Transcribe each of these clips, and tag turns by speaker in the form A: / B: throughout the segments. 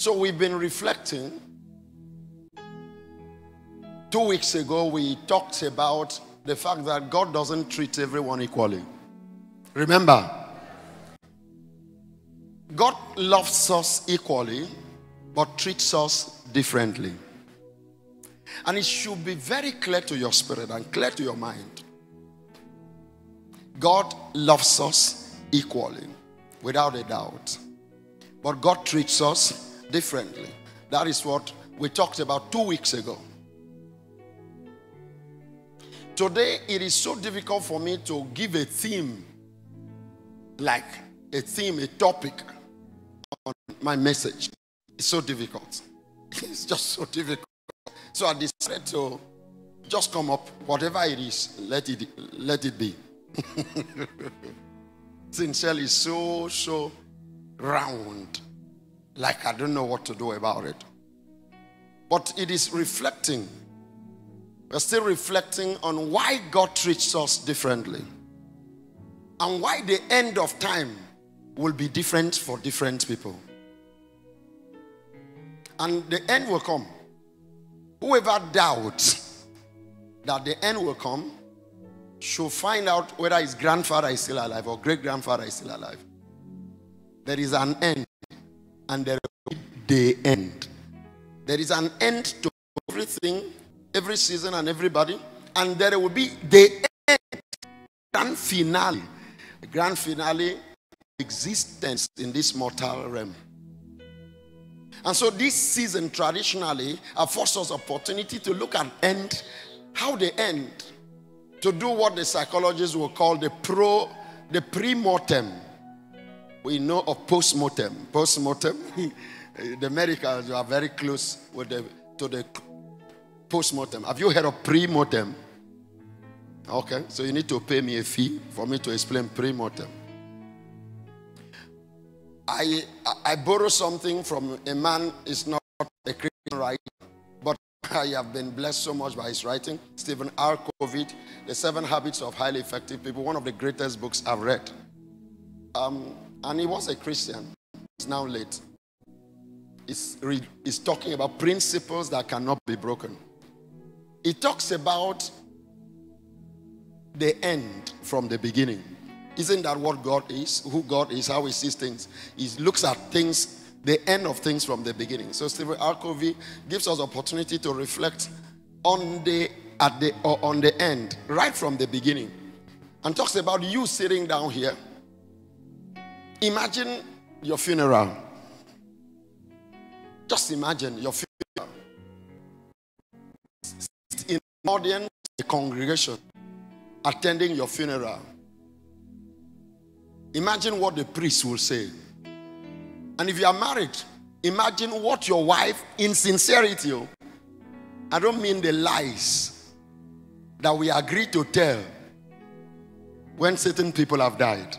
A: So we've been reflecting. Two weeks ago, we talked about the fact that God doesn't treat everyone equally. Remember, God loves us equally, but treats us differently. And it should be very clear to your spirit and clear to your mind. God loves us equally, without a doubt. But God treats us differently. That is what we talked about two weeks ago. Today, it is so difficult for me to give a theme, like a theme, a topic on my message. It's so difficult. It's just so difficult. So I decided to just come up, whatever it is, let it let it be. Sincerely, so so round, like I don't know what to do about it. But it is reflecting. We're still reflecting on why God treats us differently, and why the end of time will be different for different people. And the end will come. Whoever doubts that the end will come should find out whether his grandfather is still alive or great grandfather is still alive. There is an end, and there will be the end. There is an end to everything, every season, and everybody, and there will be the end, grand finale, the grand finale existence in this mortal realm. And so this season traditionally affords us opportunity to look at end, how they end, to do what the psychologists will call the pro, the pre-mortem. We know of post-mortem. Post-mortem, the medicals are very close with the to the post-mortem. Have you heard of pre-mortem? Okay, so you need to pay me a fee for me to explain pre-mortem. I, I borrow something from a man, is not a Christian writer, but I have been blessed so much by his writing. Stephen R. Covey, The Seven Habits of Highly Effective People, one of the greatest books I've read. Um, and he was a Christian. He's now late. He's, he's talking about principles that cannot be broken. He talks about the end from the beginning. Isn't that what God is? Who God is, how He sees things? He looks at things, the end of things from the beginning. So Stephen R. Covey gives us opportunity to reflect on the at the or on the end, right from the beginning, and talks about you sitting down here. Imagine your funeral. Just imagine your funeral. In the audience, a congregation attending your funeral. Imagine what the priest will say. And if you are married, imagine what your wife, in sincerity, oh, I don't mean the lies that we agree to tell when certain people have died.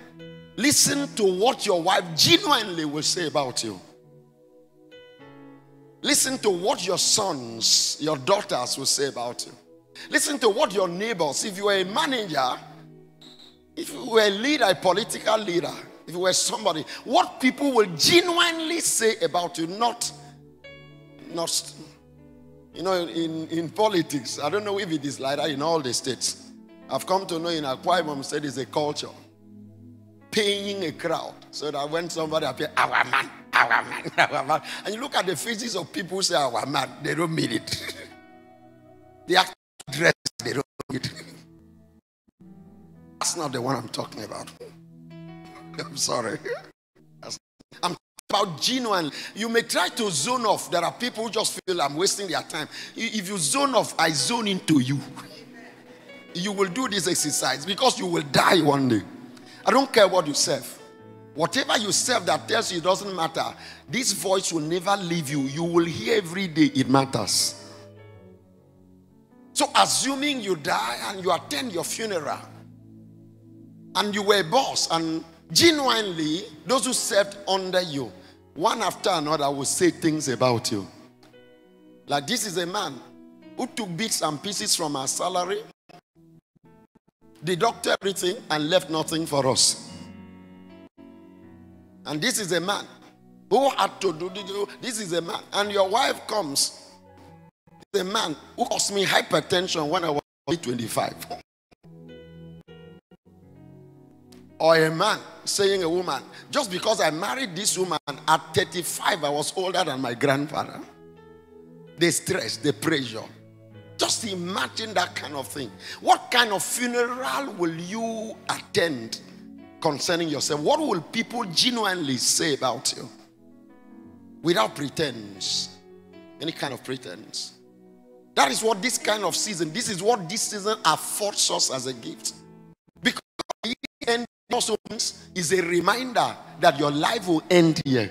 A: listen to what your wife genuinely will say about you. Listen to what your sons, your daughters will say about you. Listen to what your neighbors, if you are a manager, if you were a leader, a political leader, if you were somebody, what people will genuinely say about you, not, not, you know, in, in politics. I don't know if it is like that in all the states. I've come to know in Akwa Ibom said it's a culture, paying a crowd, so that when somebody appears, our man, our man, our man, and you look at the faces of people who say our man, they don't mean it. they are dressed, they don't mean it. That's not the one I'm talking about. I'm sorry. I'm about genuine. You may try to zone off. There are people who just feel I'm wasting their time. If you zone off, I zone into you. You will do this exercise because you will die one day. I don't care what you serve. Whatever you serve that tells you it doesn't matter, this voice will never leave you. You will hear every day it matters. So, assuming you die and you attend your funeral, and you were a boss, and genuinely, those who served under you, one after another, will say things about you. Like, this is a man who took bits and pieces from our salary, deducted everything, and left nothing for us. And this is a man who had to do this. Is a man, and your wife comes. The man who caused me hypertension when I was 25. Or a man saying a woman, just because I married this woman at 35, I was older than my grandfather. The stress, the pressure. Just imagine that kind of thing. What kind of funeral will you attend concerning yourself? What will people genuinely say about you? Without pretense. Any kind of pretense. That is what this kind of season, this is what this season affords us as a gift. Because the end also is a reminder that your life will end here.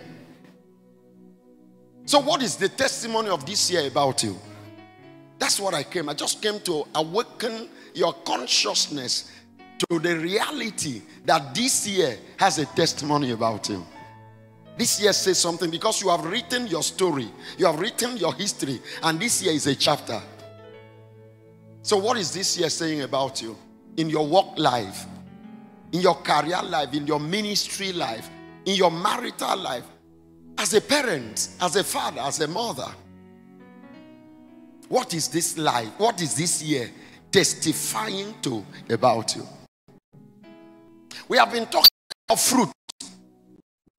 A: So, what is the testimony of this year about you? That's what I came. I just came to awaken your consciousness to the reality that this year has a testimony about you. This year says something because you have written your story, you have written your history, and this year is a chapter. So, what is this year saying about you in your work life, in your career life, in your ministry life, in your marital life, as a parent, as a father, as a mother? What is this life? What is this year testifying to about you? We have been talking about fruit.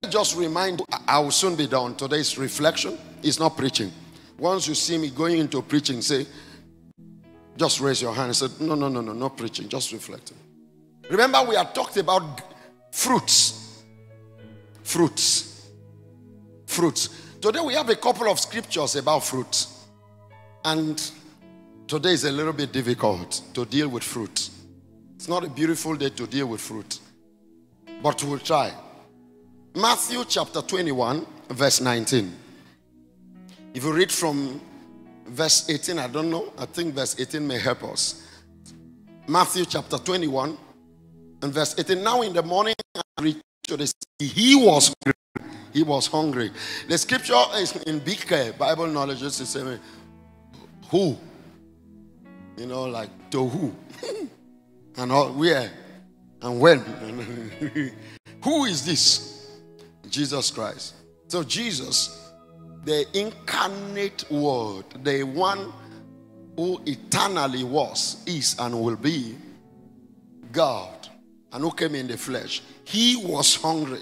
A: Just remind, I will soon be done. Today's reflection is not preaching. Once you see me going into preaching, say, just raise your hand and say, No, no, no, no, not preaching, just reflecting. Remember, we have talked about fruits. Fruits. Fruits. Today we have a couple of scriptures about fruits. And today is a little bit difficult to deal with fruit. It's not a beautiful day to deal with fruit but we'll try. Matthew chapter 21, verse 19. If you read from verse 18, I don't know, I think verse 18 may help us. Matthew chapter 21 and verse 18. Now in the morning, I to the city. He was hungry. He was hungry. The scripture is in big Bible knowledge. Just to say, who? You know, like to who? and all, where? And when? Who is this? Jesus Christ. So, Jesus, the incarnate word, the one who eternally was, is, and will be God, and who came in the flesh, he was hungry.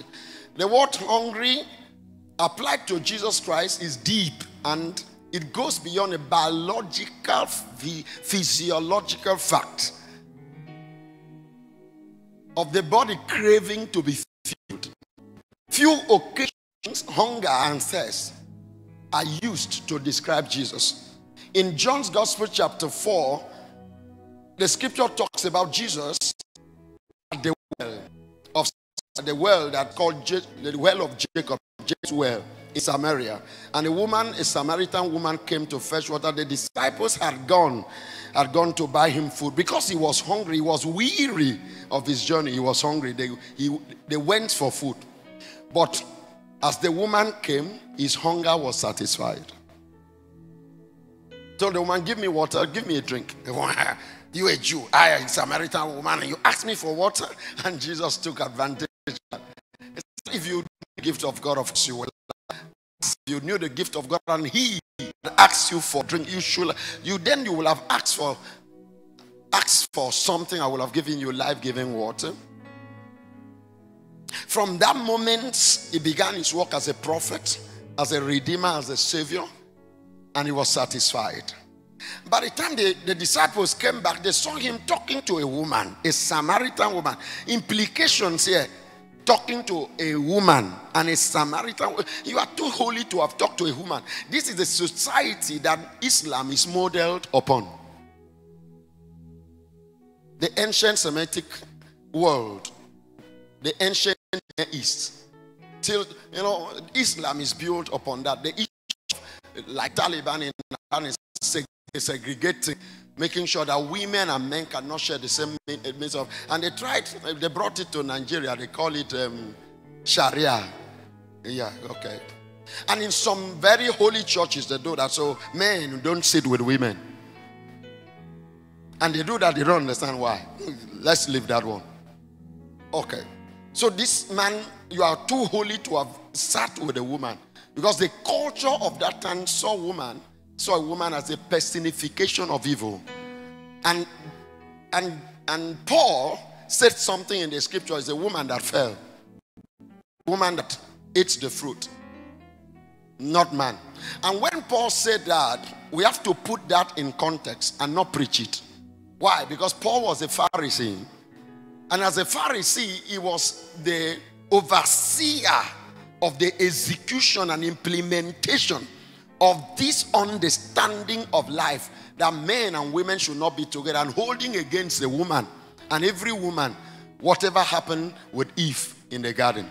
A: The word hungry applied to Jesus Christ is deep and it goes beyond a biological, physiological fact of the body craving to be filled. Few occasions, hunger and thirst are used to describe Jesus. In John's Gospel, chapter 4, the scripture talks about Jesus at the well of the well that called the well of Jacob, Jacob's well in Samaria. And a woman, a Samaritan woman, came to fetch water. The disciples had gone had gone to buy him food because he was hungry. He was weary of his journey. He was hungry. They, he, they went for food. But as the woman came, his hunger was satisfied. Told the woman, Give me water, give me a drink. Ah, you a Jew, ah, I a Samaritan woman, and you ask me for water, and Jesus took advantage. If you the gift of God of you will you knew the gift of God and He asks you for drink, you should you then you will have asked for asked for something. I will have given you life-giving water. From that moment, he began his work as a prophet, as a redeemer, as a savior, and he was satisfied. By the time the, the disciples came back, they saw him talking to a woman, a Samaritan woman. Implications here talking to a woman and a Samaritan. You are too holy to have talked to a woman. This is the society that Islam is modeled upon. The ancient Semitic world, the ancient east. Till you know, Islam is built upon that. The like Taliban in is segregating, making sure that women and men cannot share the same means of. And they tried, they brought it to Nigeria. They call it um, Sharia. Yeah, okay. And in some very holy churches, they do that. So men don't sit with women. And they do that, they don't understand why. Let's leave that one. Okay. So this man, you are too holy to have sat with a woman. Because the culture of that time saw woman, saw a woman as a personification of evil. And and and Paul said something in the scripture is a woman that fell. Woman that ate the fruit. Not man. And when Paul said that, we have to put that in context and not preach it. Why? Because Paul was a Pharisee. And as a Pharisee, he was the overseer of the execution and implementation of this understanding of life that men and women should not be together and holding against the woman and every woman whatever happened with Eve in the garden.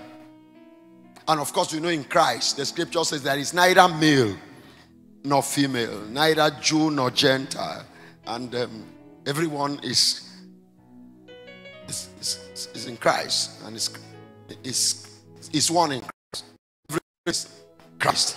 A: And of course, you know, in Christ, the scripture says there is neither male nor female, neither Jew nor Gentile, and um, everyone is is, is, is in Christ and is, is, is one in Christ. Every Christ.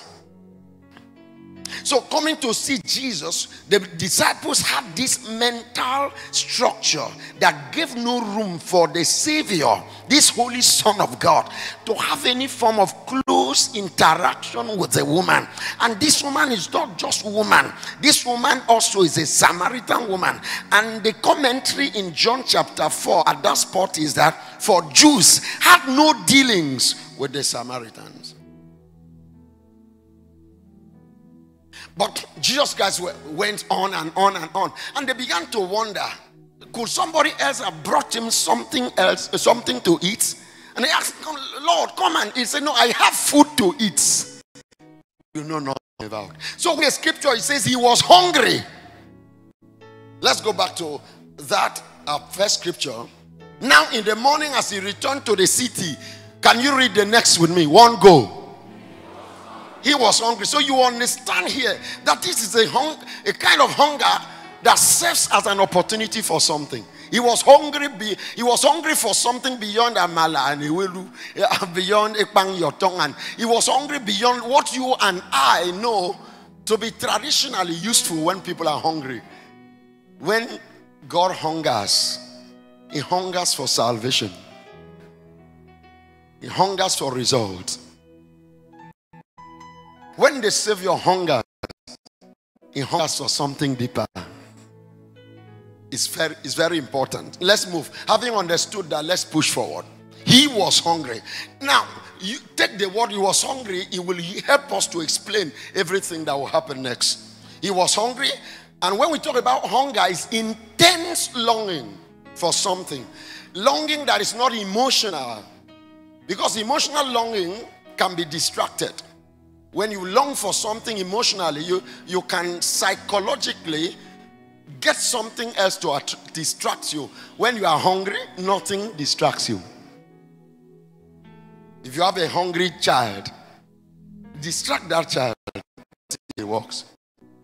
A: So, coming to see Jesus, the disciples had this mental structure that gave no room for the Savior, this Holy Son of God, to have any form of close interaction with the woman. And this woman is not just woman, this woman also is a Samaritan woman. And the commentary in John chapter 4 at that spot is that for Jews had no dealings with the Samaritans. But Jesus guys went on and on and on. And they began to wonder could somebody else have brought him something else, something to eat? And they asked, Lord, come and he said, No, I have food to eat. You know nothing about. So in the scripture, it says he was hungry. Let's go back to that uh, first scripture. Now, in the morning, as he returned to the city, can you read the next with me? One go. He was hungry. So you understand here that this is a, hung, a kind of hunger that serves as an opportunity for something. He was hungry. Be, he was hungry for something beyond amala and will uh, beyond ekpang your tongue, and he was hungry beyond what you and I know to be traditionally useful when people are hungry. When God hungers, He hungers for salvation. He hungers for results. When the Savior hungers, he hungers for something deeper. It's very, it's very important. Let's move. Having understood that, let's push forward. He was hungry. Now, you take the word he was hungry, it will help us to explain everything that will happen next. He was hungry, and when we talk about hunger, it's intense longing for something. Longing that is not emotional. Because emotional longing can be distracted. When you long for something emotionally, you, you can psychologically get something else to att- distract you. When you are hungry, nothing distracts you. If you have a hungry child, distract that child, it works.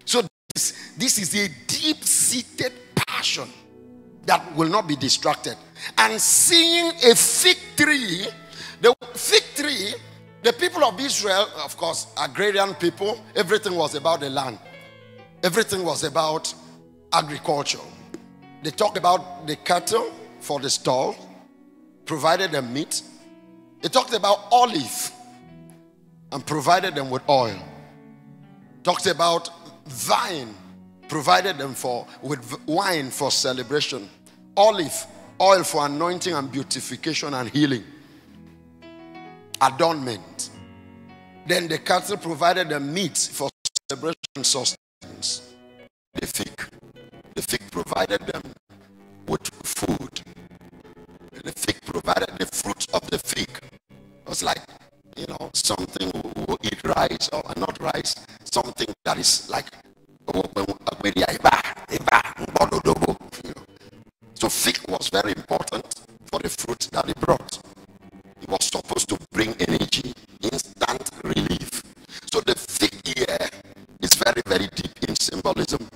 A: So, this, this is a deep seated passion that will not be distracted. And seeing a fig tree, the fig tree the people of Israel, of course, agrarian people, everything was about the land, everything was about agriculture. They talked about the cattle for the stall, provided them meat. They talked about olive and provided them with oil. Talked about vine, provided them for with wine for celebration. Olive, oil for anointing and beautification and healing adornment. Then the cattle provided the meat for celebration sustenance. The fig. The fig provided them with food. And The fig provided the fruit of the fig. It was like, you know, something we will eat rice or not rice, something that is like so fig was very important for the fruit that he brought. Was supposed to bring energy, instant relief. So the fig here is very, very deep in symbolism.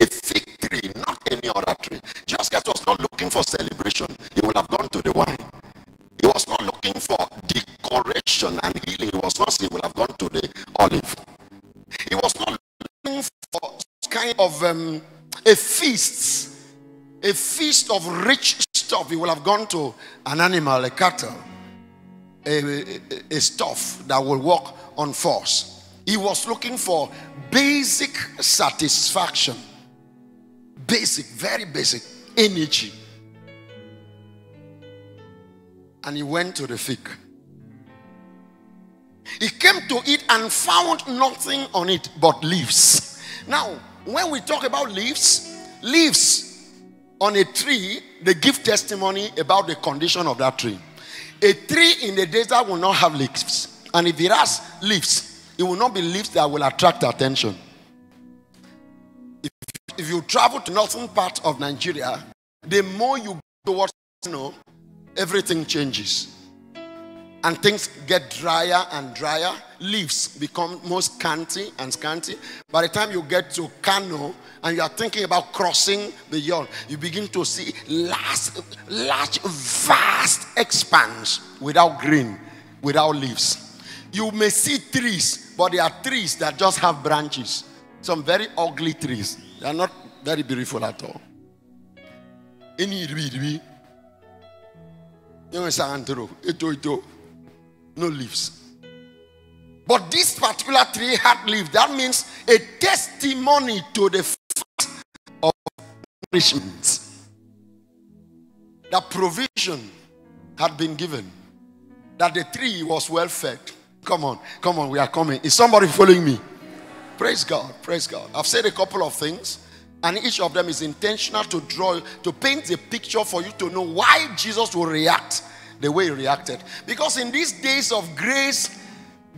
A: A fig tree, not any other tree. Jesus Christ was not looking for celebration. He would have gone to the wine. He was not looking for decoration and healing. He was not, he would have gone to the olive. He was not looking for kind of um, a feast, a feast of rich stuff. He would have gone to an animal, a cattle, a, a, stuff that will work on force. He was looking for basic satisfaction, basic, very basic energy. And he went to the fig. He came to it and found nothing on it but leaves. Now, when we talk about leaves, leaves on a tree, they give testimony about the condition of that tree. A tree in the desert will not have leaves. And if it has leaves, it will not be leaves that will attract attention. If, if you travel to northern part of Nigeria, the more you go towards you know, everything changes. And things get drier and drier. Leaves become more scanty and scanty. By the time you get to Kano and you are thinking about crossing the Yon, you begin to see large, large, vast expanse without green, without leaves. You may see trees, but they are trees that just have branches. Some very ugly trees. They are not very beautiful at all. Any no leaves. But this particular tree had leaves. That means a testimony to the fact of nourishment. That provision had been given. That the tree was well fed. Come on, come on, we are coming. Is somebody following me? Praise God, praise God. I've said a couple of things, and each of them is intentional to draw, to paint a picture for you to know why Jesus will react the way he reacted. Because in these days of grace,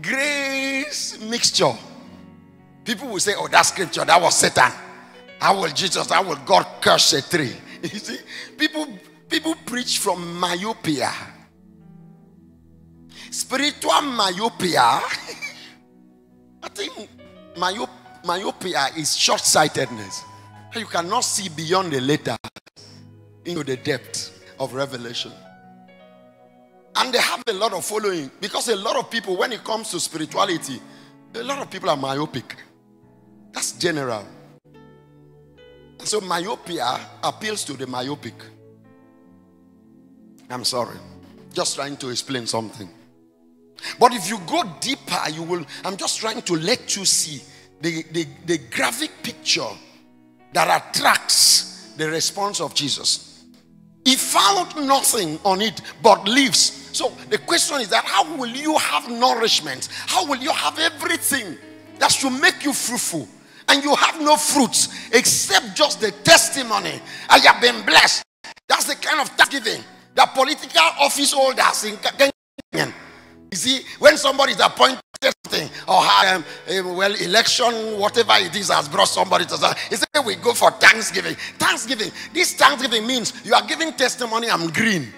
A: grace mixture, people will say, Oh, that scripture, that was Satan. How will Jesus, how will God curse a tree? You see, people, people preach from myopia. Spiritual myopia. I think myop, myopia is short sightedness. You cannot see beyond the letter into the depth of revelation. And they have a lot of following because a lot of people, when it comes to spirituality, a lot of people are myopic. That's general. So myopia appeals to the myopic. I'm sorry. Just trying to explain something. But if you go deeper, you will. I'm just trying to let you see the, the, the graphic picture that attracts the response of Jesus. He found nothing on it but leaves so the question is that how will you have nourishment? How will you have everything that should make you fruitful? And you have no fruits except just the testimony. I have been blessed. That's the kind of thanksgiving that political office holders in Kenya. You see, when somebody is appointed something or um, well, election, whatever it is, has brought somebody to say, he we go for Thanksgiving. Thanksgiving. This Thanksgiving means you are giving testimony, I'm green.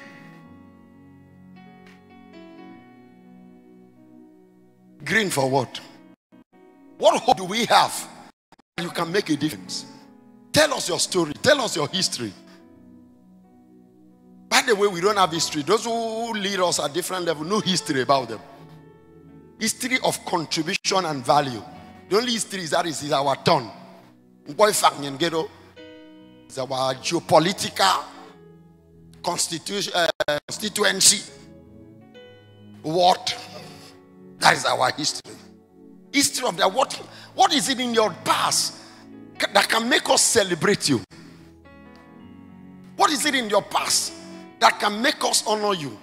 A: Green for what? What hope do we have? You can make a difference. Tell us your story. Tell us your history. By the way, we don't have history. Those who lead us at different level, no history about them. History of contribution and value. The only history is that is, is our turn. It's our geopolitical constitution, uh, constituency. What? That is our history. History of that. What, what is it in your past that can make us celebrate you? What is it in your past that can make us honor you?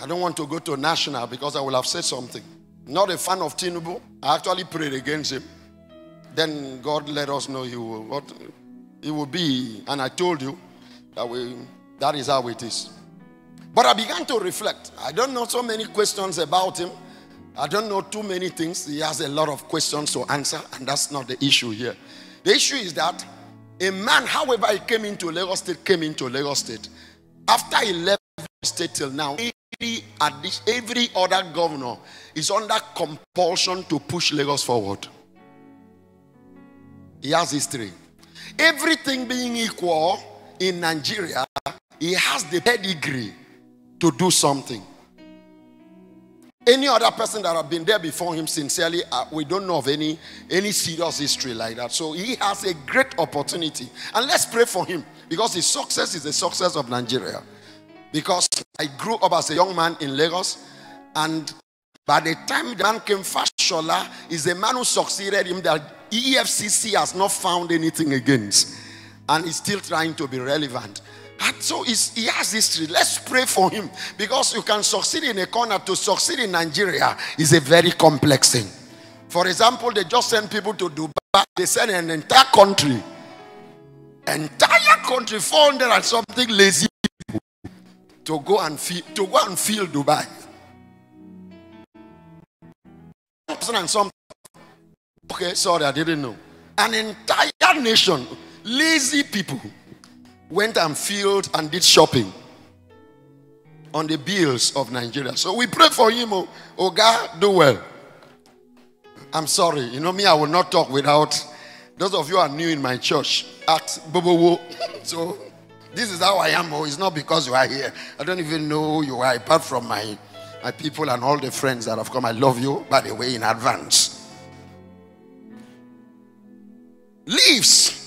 A: I don't want to go to national because I will have said something. Not a fan of Tinubu. I actually prayed against him. Then God let us know he will what he will be. And I told you that we that is how it is. But I began to reflect. I don't know so many questions about him. I don't know too many things. He has a lot of questions to answer, and that's not the issue here. The issue is that a man, however, he came into Lagos State, came into Lagos State. After he left State till now, he every other governor is under compulsion to push Lagos forward. He has history. Everything being equal in Nigeria, he has the pedigree to do something. Any other person that have been there before him, sincerely, uh, we don't know of any any serious history like that. So he has a great opportunity, and let's pray for him because his success is the success of Nigeria. Because I grew up as a young man in Lagos, and by the time the man came, Fashola is a man who succeeded him that EFCC has not found anything against, and is still trying to be relevant. And so he has history. Let's pray for him because you can succeed in a corner to succeed in Nigeria is a very complex thing. For example, they just send people to Dubai. They send an entire country, entire country, 400 and something lazy people to go and feel, to go and feel Dubai. And some, okay, sorry, I didn't know. An entire nation, lazy people went and filled and did shopping on the bills of Nigeria. So we pray for him. Oh, oh God, do well. I'm sorry. You know me, I will not talk without those of you are new in my church. Ask Bobo. So this is how I am. Oh, it's not because you are here. I don't even know who you are, apart from my my people and all the friends that have come. I love you, by the way, in advance. Leaves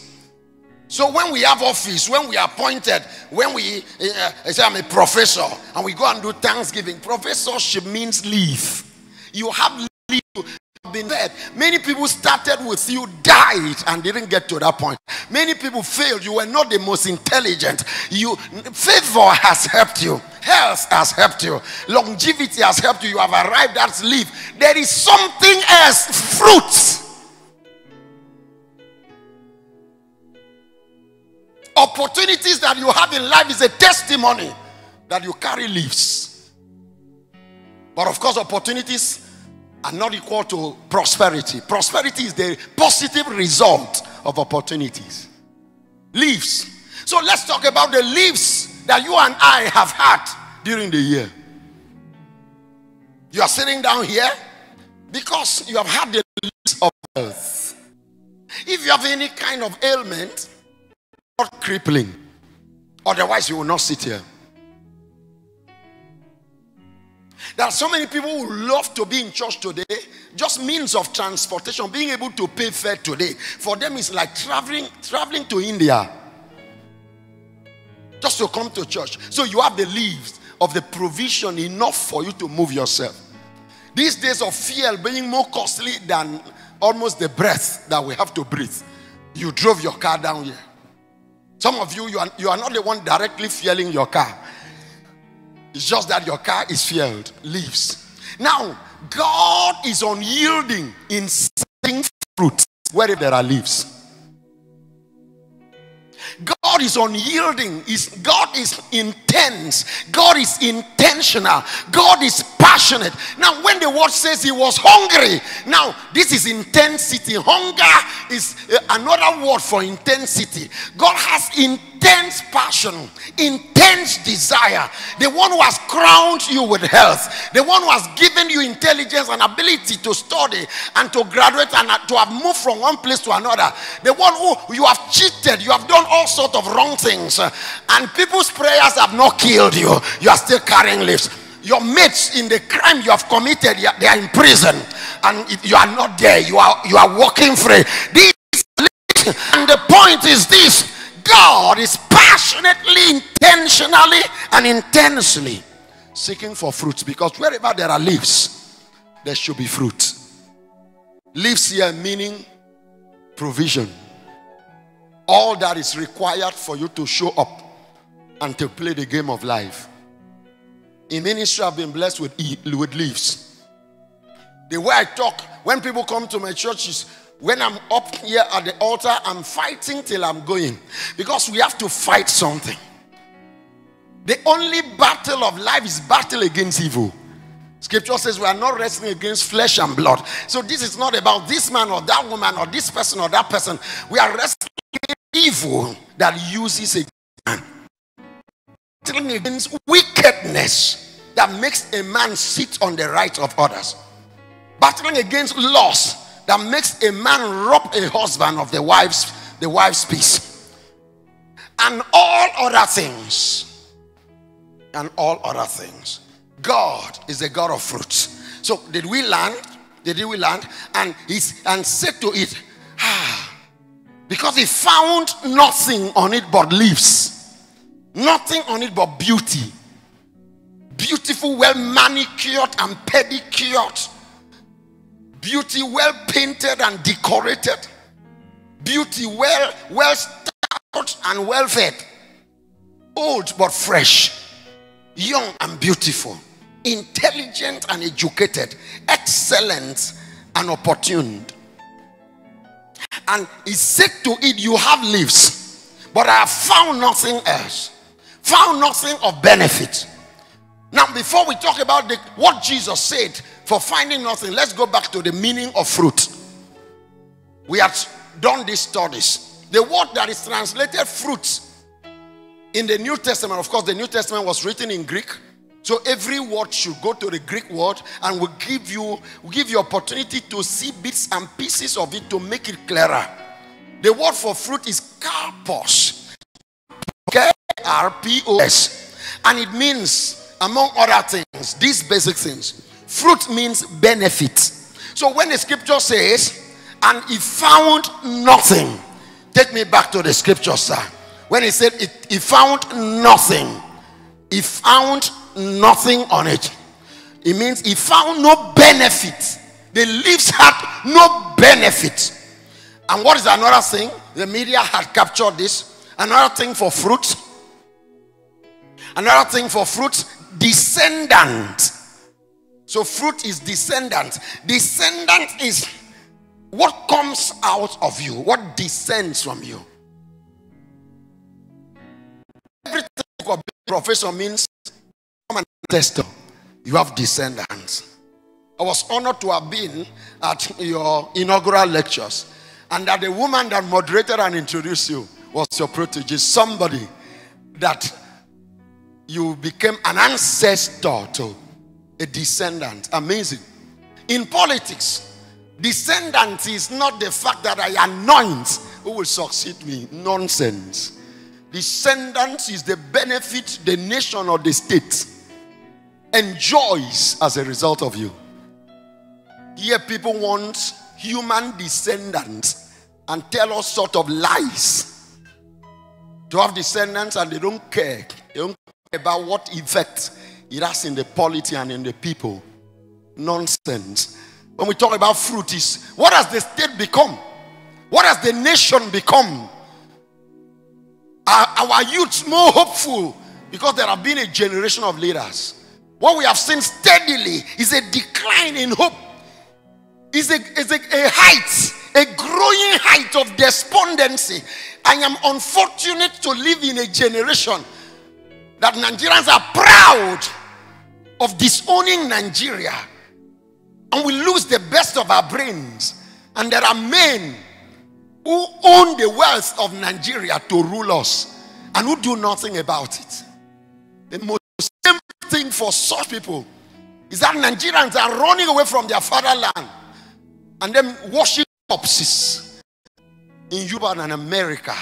A: so when we have office, when we are appointed, when we uh, say I'm a professor and we go and do Thanksgiving, professorship means leave. You have leave been dead. Many people started with you, died, and didn't get to that point. Many people failed. You were not the most intelligent. You favor has helped you. Health has helped you. Longevity has helped you. You have arrived at leave. There is something else, fruits Opportunities that you have in life is a testimony that you carry leaves. But of course, opportunities are not equal to prosperity. Prosperity is the positive result of opportunities. Leaves. So let's talk about the leaves that you and I have had during the year. You are sitting down here because you have had the leaves of health. If you have any kind of ailment, not crippling. Otherwise, you will not sit here. There are so many people who love to be in church today, just means of transportation, being able to pay fare today. For them, it's like traveling, traveling to India just to come to church. So you have the leaves of the provision enough for you to move yourself. These days of fuel being more costly than almost the breath that we have to breathe. You drove your car down here. Some of you, you are, you are not the one directly fueling your car. It's just that your car is fueled, leaves. Now, God is unyielding in setting fruit where there are leaves. God is unyielding. Is God is intense. God is intentional. God is passionate. Now, when the word says he was hungry, now this is intensity. Hunger is uh, another word for intensity. God has intense passion, intense desire. The one who has crowned you with health, the one who has given you intelligence and ability to study and to graduate and to have moved from one place to another, the one who you have cheated, you have done all sorts of wrong things, uh, and people's prayers have not killed you. You are still carrying leaves your mates in the crime you have committed they are in prison and you are not there. You are you are walking free. This and the point is this. God is passionately intentionally and intensely seeking for fruits because wherever there are leaves there should be fruit. Leaves here meaning provision all that is required for you to show up and to play the game of life in ministry, I've been blessed with, with leaves. The way I talk, when people come to my churches, when I'm up here at the altar, I'm fighting till I'm going. Because we have to fight something. The only battle of life is battle against evil. Scripture says we are not wrestling against flesh and blood. So this is not about this man or that woman or this person or that person. We are wrestling evil that uses a man. Against wickedness that makes a man sit on the right of others. Battling against laws that makes a man rob a husband of the wife's the wife's peace. And all other things. And all other things. God is the God of fruits. So did we land? Did we land? And he's and said to it, ah, because he found nothing on it but leaves, nothing on it but beauty. Beautiful, well manicured and pedicured. Beauty well painted and decorated. Beauty well, well styled and well fed. Old but fresh. Young and beautiful. Intelligent and educated. Excellent and opportune. And he said to it, You have leaves, but I have found nothing else. Found nothing of benefit. Now, before we talk about the, what Jesus said for finding nothing, let's go back to the meaning of fruit. We have done these studies. The word that is translated fruit in the New Testament, of course, the New Testament was written in Greek. So every word should go to the Greek word and will give you will give you opportunity to see bits and pieces of it to make it clearer. The word for fruit is karpos. K R P O S. And it means, among other things, these basic things. Fruit means benefit. So when the scripture says, and he found nothing, take me back to the scripture, sir. When he said he found nothing, he found nothing on it. It means he found no benefit. The leaves had no benefit. And what is another thing? The media had captured this. Another thing for fruit. Another thing for fruit, descendant. So fruit is descendant. Descendant is what comes out of you, what descends from you. Everything of professor means tester. You have descendants. I was honored to have been at your inaugural lectures, and that the woman that moderated and introduced you was your protege, somebody that you became an ancestor to, a descendant. Amazing. In politics, descendant is not the fact that I anoint who will succeed me. Nonsense. Descendant is the benefit the nation or the state enjoys as a result of you. Here, people want human descendants and tell us sort of lies to have descendants and they don't care. They don't care about what effect it has in the polity and in the people. Nonsense. When we talk about fruit, is what has the state become? What has the nation become? Are our youths more hopeful because there have been a generation of leaders? What we have seen steadily is a decline in hope, is a, is a, a height, a growing height of despondency. I am unfortunate to live in a generation that Nigerians are proud of disowning Nigeria. And we lose the best of our brains. And there are men who own the wealth of Nigeria to rule us and who do nothing about it. The most thing for such people is that Nigerians are running away from their fatherland and then washing corpses in Europe and America,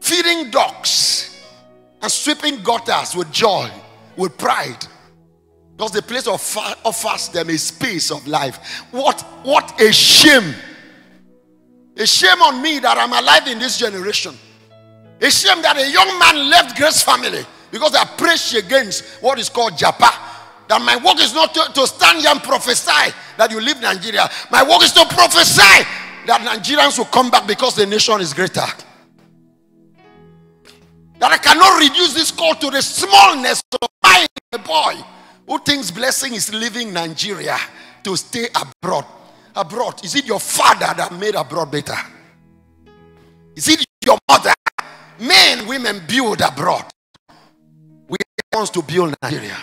A: feeding dogs and sweeping gutters with joy, with pride. Because the place of offers them a space of life. What, what a shame. A shame on me that I'm alive in this generation. A shame that a young man left Grace family because I preach against what is called Japa. That my work is not to, to stand here and prophesy that you leave Nigeria. My work is to prophesy that Nigerians will come back because the nation is greater. That I cannot reduce this call to the smallness of my boy who thinks blessing is leaving Nigeria to stay abroad. Abroad. Is it your father that made abroad better? Is it your mother? Men, women build abroad wants to build Nigeria.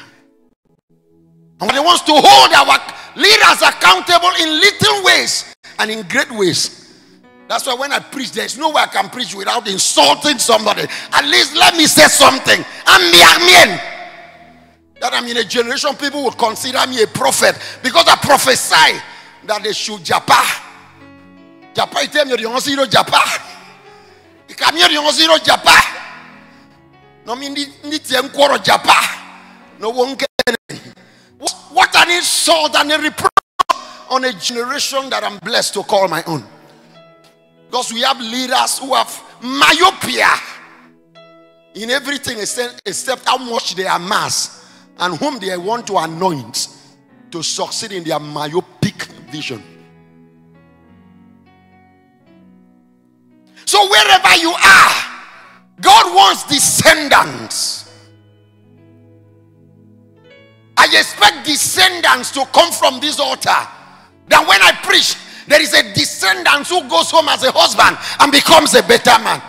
A: And he wants to hold our leaders accountable in little ways and in great ways. That's why when I preach, there's no way I can preach without insulting somebody. At least let me say something. I'm that I'm in a generation people will consider me a prophet because I prophesy that they should japa. Japa ite mi rion zero japa. Ikami rion zero japa. No ni ni tie nkworo japa. No one What an insult and a reproach on a generation that I'm blessed to call my own. Because we have leaders who have myopia in everything except how much they amass and whom they want to anoint to succeed in their myopic vision. So, wherever you are, God wants descendants. I expect descendants to come from this altar. That when I preach, there is a descendant who goes home as a husband and becomes a better man.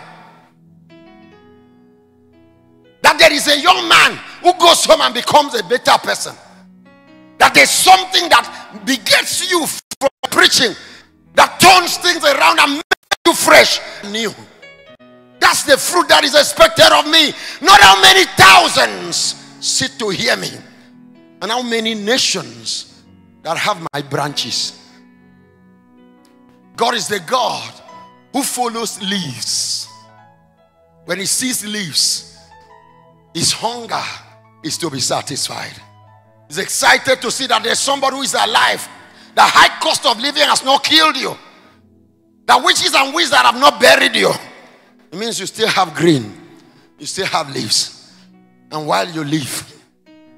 A: That there is a young man who goes home and becomes a better person. That there's something that begets you from preaching that turns things around and makes you fresh, new. That's the fruit that is expected of me. Not how many thousands sit to hear me, and how many nations that have my branches. God is the God who follows leaves. When he sees leaves, his hunger is to be satisfied. He's excited to see that there's somebody who is alive. The high cost of living has not killed you. The witches and wizards have not buried you. It means you still have green, you still have leaves. And while you live,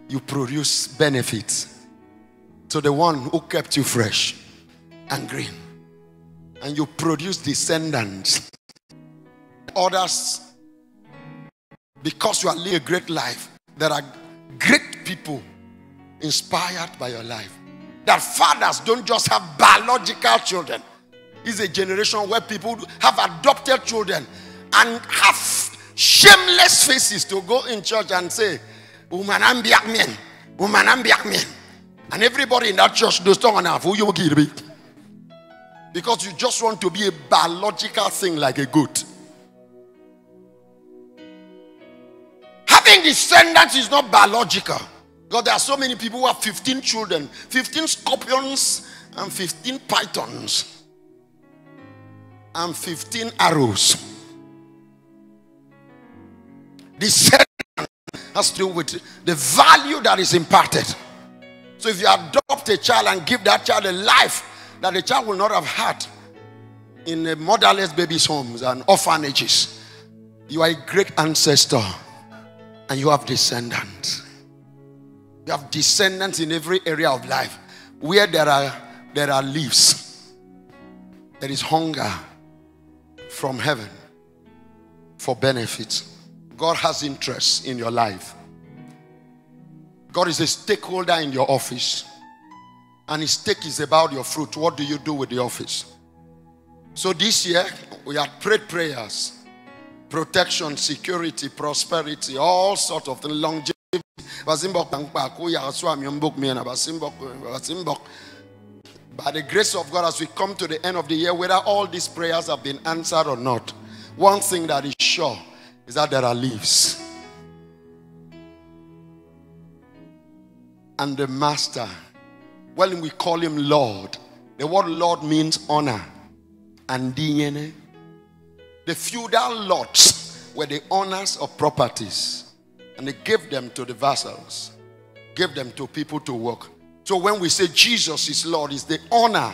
A: you produce benefits to the one who kept you fresh and green and you produce descendants. Others, because you are living a great life, there are great people inspired by your life. That fathers don't just have biological children. It's a generation where people have adopted children and have shameless faces to go in church and say, Woman, I'm black man. Woman, I'm black man. And everybody in that church knows, who oh, you give me. because you just want to be a biological thing like a goat. Having descendants is not biological. Because there are so many people who have 15 children, 15 scorpions, and 15 pythons, and 15 arrows. Descendant has to do with the value that is imparted. So if you adopt a child and give that child a life that the child will not have had in the motherless babies' homes and orphanages. You are a great ancestor and you have descendants. You have descendants in every area of life where there are there are leaves. There is hunger from heaven for benefit. God has interest in your life. God is a stakeholder in your office and his stake is about your fruit. What do you do with the office? So this year, we had prayed prayers protection, security, prosperity, all sorts of things, longevity. By the grace of God, as we come to the end of the year, whether all these prayers have been answered or not, one thing that is sure is that there are leaves. And the master when we call him Lord, the word Lord means honor. And DNA. The feudal lords were the owners of properties. And they gave them to the vassals, gave them to people to work. So when we say Jesus is Lord, is the honor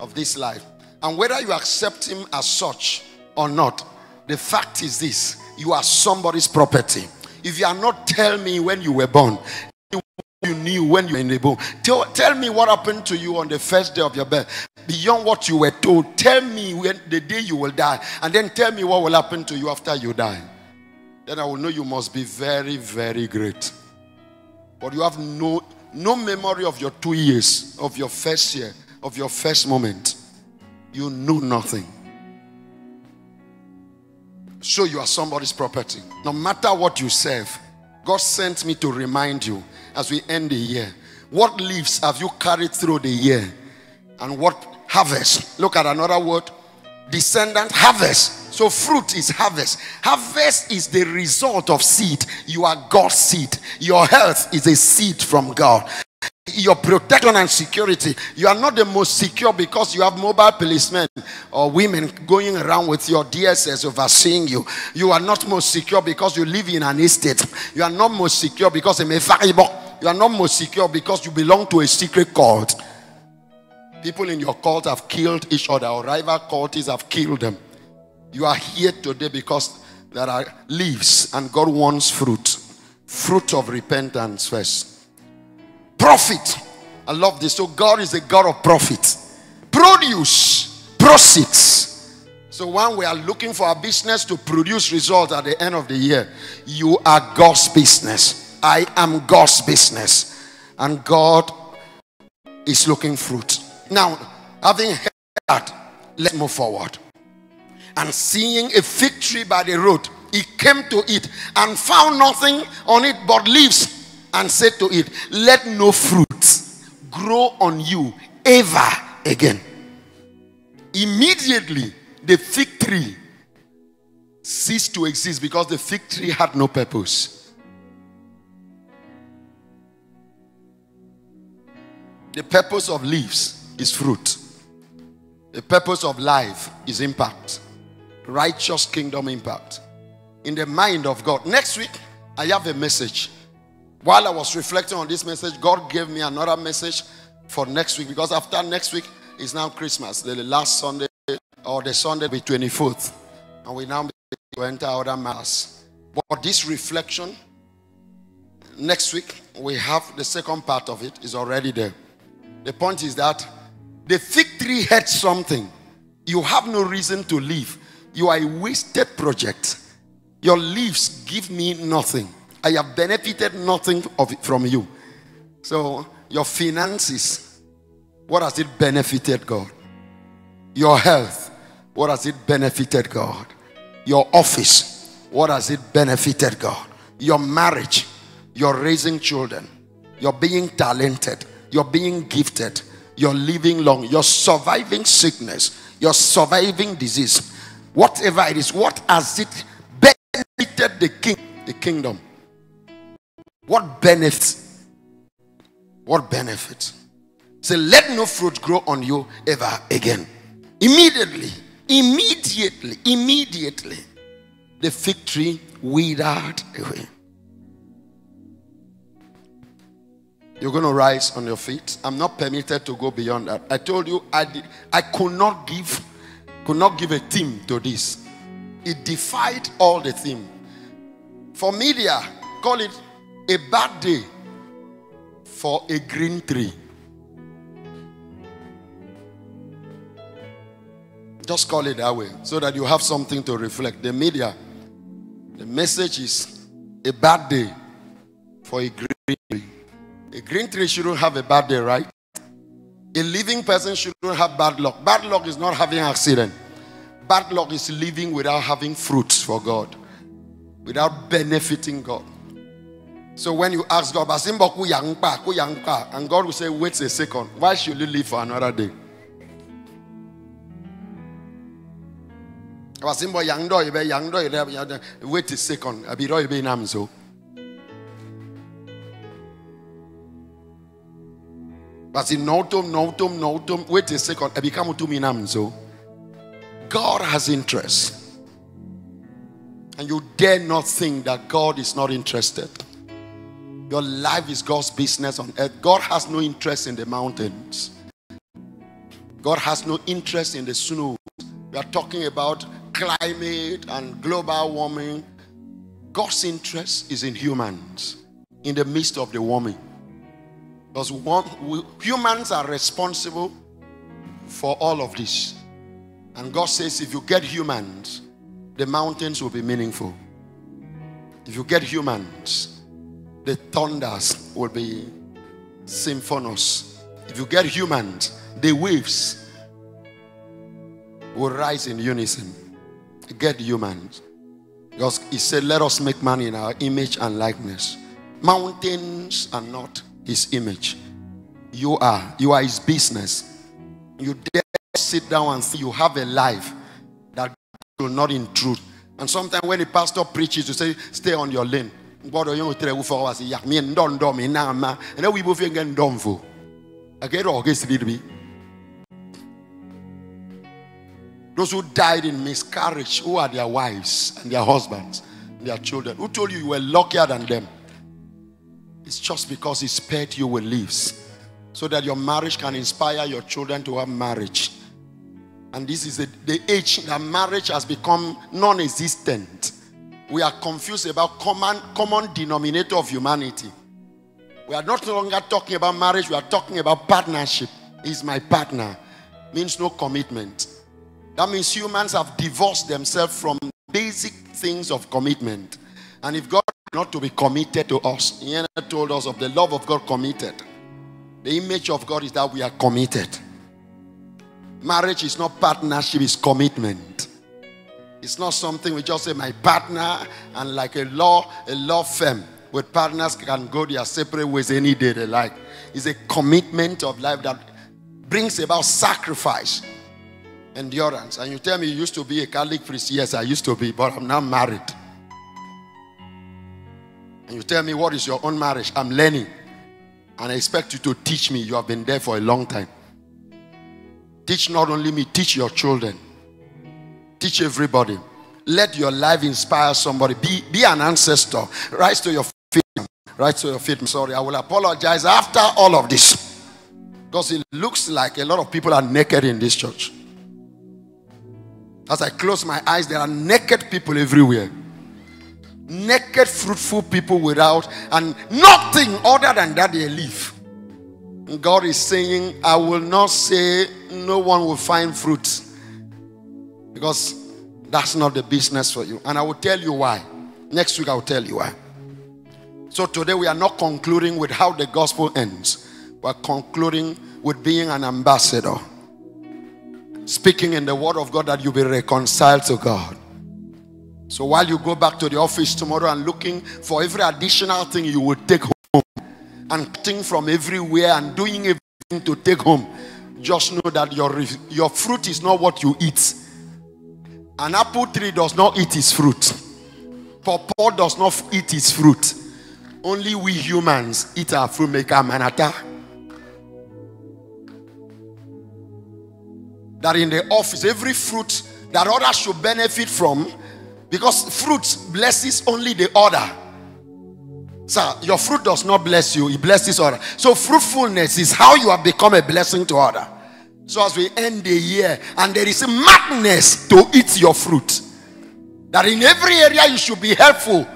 A: of this life. And whether you accept him as such or not, the fact is this you are somebody's property. If you are not, tell me when you were born you knew when you were in the womb. Tell, tell me what happened to you on the first day of your birth. Beyond what you were told, tell me when the day you will die, and then tell me what will happen to you after you die. Then I will know you must be very, very great. But you have no no memory of your two years, of your first year, of your first moment. You know nothing. So you are somebody's property. No matter what you serve, God sent me to remind you as we end the year. What leaves have you carried through the year? And what harvest? Look at another word descendant, harvest. So fruit is harvest. Harvest is the result of seed. You are God's seed. Your health is a seed from God your protection and security. You are not the most secure because you have mobile policemen or women going around with your DSS overseeing you. You are not most secure because you live in an estate. You are not most secure because you are not most secure because you belong to a secret cult. People in your cult have killed each other, or rival cultists have killed them. You are here today because there are leaves and God wants fruit. Fruit of repentance first. Profit. I love this. So God is a God of profit. Produce. Proceeds. So when we are looking for a business to produce results at the end of the year, you are God's business. I am God's business. And God is looking fruit. Now, having heard that, let's move forward. And seeing a fig tree by the road, he came to it and found nothing on it but leaves and said to it, Let no fruit grow on you ever again. Immediately, the fig tree ceased to exist because the fig tree had no purpose. The purpose of leaves is fruit. The purpose of life is impact. Righteous kingdom impact. In the mind of God. Next week, I have a message while I was reflecting on this message, God gave me another message for next week because after next week is now Christmas, the last Sunday or the Sunday the 24th, and we now enter other mass. But this reflection, next week we have the second part of it is already there. The point is that the fig tree had something. You have no reason to live. You are a wasted project. Your leaves give me nothing. I have benefited nothing of it from you. So, your finances, what has it benefited God? Your health, what has it benefited God? Your office, what has it benefited God? Your marriage, you're raising children, you're being talented, you're being gifted, you're living long, you're surviving sickness, you're surviving disease. Whatever it is, what has it benefited the king, the kingdom? What benefit? What benefit? Say, let no fruit grow on you ever again. Immediately, immediately, immediately, the fig tree withered away. You're going to rise on your feet. I'm not permitted to go beyond that. I told you I did, I could not give could not give a theme to this. It defied all the theme. For media, call it a bad day for a green tree. Just call it that way so that you have something to reflect. The media, the message is a bad day for a green tree. A green tree shouldn't have a bad day, right? A living person shouldn't have bad luck. Bad luck is not having accident. Bad luck is living without having fruits for God, without benefiting God. So when you ask God, and God will say, wait a second, why should you live for another day? Wait a second. But in notum, notum, notum, wait a second. I become to me so. God has interest. And you dare not think that God is not interested. Your life is God's business on earth. God has no interest in the mountains. God has no interest in the snow. We are talking about climate and global warming. God's interest is in humans in the midst of the warming. Because humans are responsible for all of this. And God says, if you get humans, the mountains will be meaningful. If you get humans, the thunders will be symphonous. If you get humans, the waves will rise in unison. Get humans. Because he said, Let us make man in our image and likeness. Mountains are not his image. You are. You are his business. You dare sit down and see you have a life that will not intrude. And sometimes when the pastor preaches, you say, stay on your lane. God, you tell you for us, yeah, me and don't do me now, man. And then we both again dumb for. I get all this me. Those who died in miscarriage, who are their wives and their husbands and their children? Who told you you were luckier than them? It's just because He spared you with leaves so that your marriage can inspire your children to have marriage. And this is the, the age that marriage has become non existent. We are confused about common, common denominator of humanity. We are not longer talking about marriage, we are talking about partnership. He's my partner. Means no commitment. That means humans have divorced themselves from basic things of commitment. And if God not to be committed to us, He told us of the love of God committed. The image of God is that we are committed. Marriage is not partnership, it's commitment. It's not something we just say my partner and like a law, a law firm with partners can go their separate ways any day they like. It's a commitment of life that brings about sacrifice, endurance. And you tell me you used to be a Catholic priest. Yes, I used to be, but I'm now married. And you tell me what is your own marriage? I'm learning. And I expect you to teach me. You have been there for a long time. Teach not only me, teach your children. Teach everybody. Let your life inspire somebody. Be, be an ancestor. Rise to your feet. Rise to your feet. I'm sorry, I will apologize after all of this. Because it looks like a lot of people are naked in this church. As I close my eyes, there are naked people everywhere. Naked, fruitful people without, and nothing other than that they live. God is saying, I will not say no one will find fruit because that's not the business for you. And I will tell you why. Next week, I will tell you why. So today, we are not concluding with how the gospel ends, we're concluding with being an ambassador, speaking in the word of God that you be reconciled to God. So while you go back to the office tomorrow and looking for every additional thing you will take home and cutting from everywhere and doing everything to take home, just know that your, your fruit is not what you eat. An apple tree does not eat its fruit. Pawpaw does not eat its fruit. Only we humans eat our fruit, make our manata. That in the office, every fruit that others should benefit from, because fruit blesses only the other. Sir, your fruit does not bless you, it blesses other. So fruitfulness is how you have become a blessing to other. So as we end the year, and there is a madness to eat your fruit. That in every area you should be helpful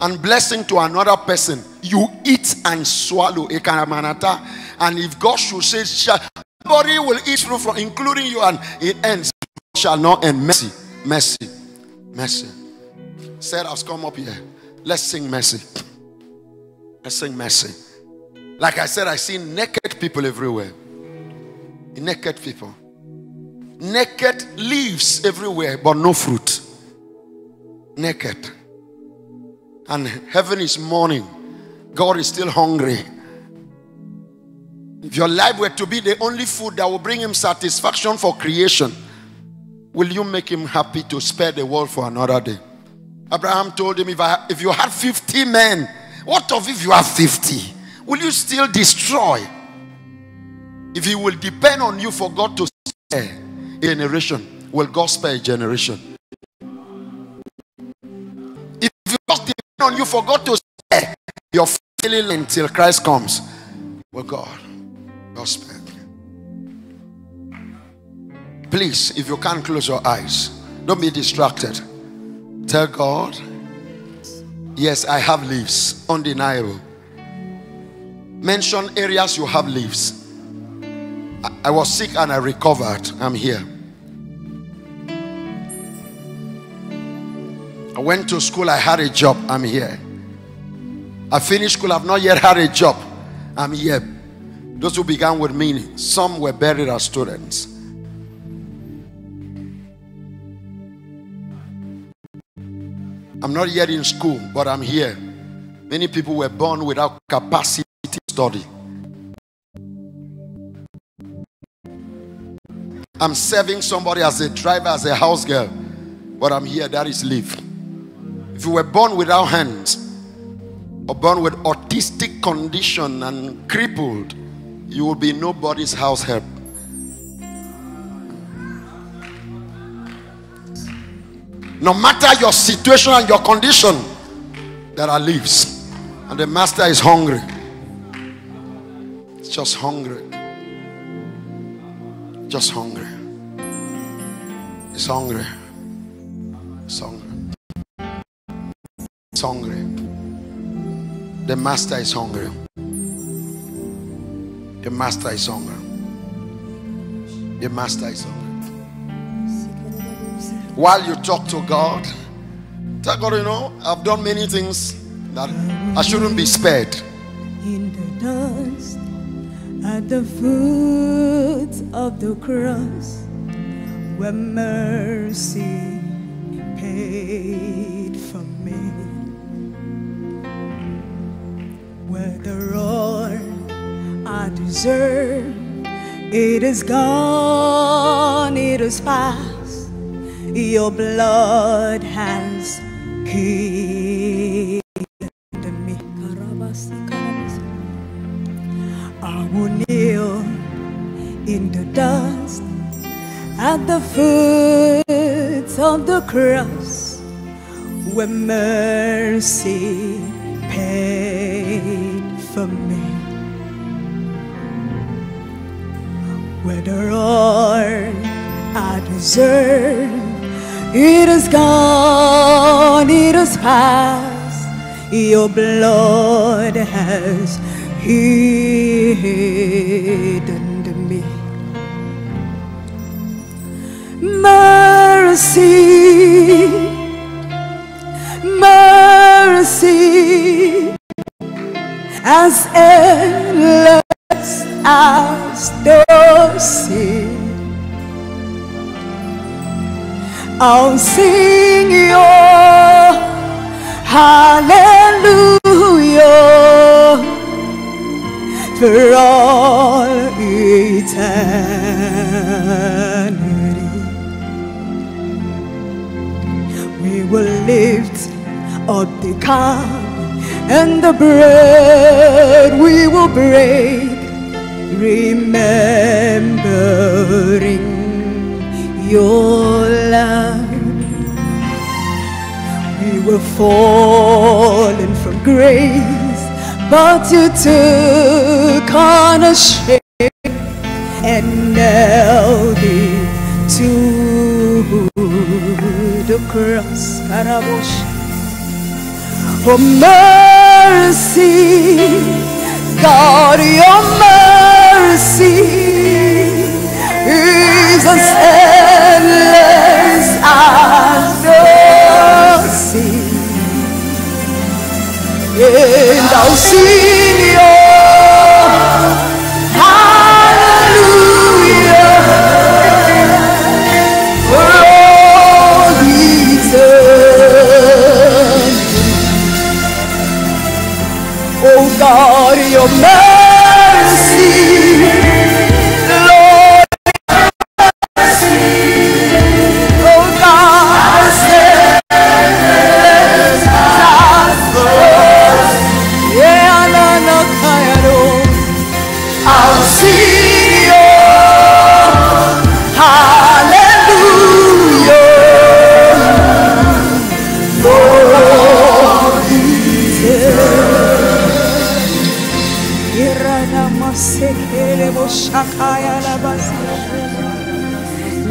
A: and blessing to another person. You eat and swallow. And if God should say, somebody will eat fruit from, including you, and it ends, shall not end. Mercy, mercy, mercy. Sarah's come up here. Let's sing mercy. I sing mercy. Like I said, I see naked people everywhere. Naked people. Naked leaves everywhere, but no fruit. Naked. And heaven is mourning. God is still hungry. If your life were to be the only food that will bring him satisfaction for creation, will you make him happy to spare the world for another day? Abraham told him, if, I, if you had 50 men, what of if you have 50? Will you still destroy? If he will depend on you for God to spare a generation, will God spare a generation? If you just depend on you for God to spare your family until Christ comes, will God, God spare? Please, if you can't close your eyes, don't be distracted. Tell God, Yes, I have leaves. Undeniable. Mention areas you have leaves. I, was sick and I recovered. I'm here. I went to school, I had a job. I'm here. I finished school, I've not yet had a job. I'm here. Those who began with me, some were buried as students. I'm not yet in school, but I'm here. Many people were born without capacity to study. I'm serving somebody as a driver, as a house girl, but I'm here. That is live. If you were born without hands or born with autistic condition and crippled, you will be nobody's house help. No matter your situation and your condition, there are leaves. And the master is hungry. It's just hungry. Just hungry. It's hungry. It's hungry. It's hungry. The master is hungry. The master is hungry. The master is hungry while you talk to God, tell God, you know, I've done many things that I shouldn't be spared.
B: In the at the foot of the cross, where mercy paid for me, where the roar I deserve, it is gone, it is past. Your blood has healed I will kneel in the dust at the foot of the cross where mercy paid for me. Where the roar I deserve it is gone, it is past. Your blood has hidden to me. Mercy, mercy, as endless as the sea. I'll sing your hallelujah for all eternity. We will lift up the cup and the bread we will break, remembering your love. We were falling from grace, but you took on a shape and nailed it to the cross. For mercy, God, your mercy is as endless as the sea. And I'll sing your mercy.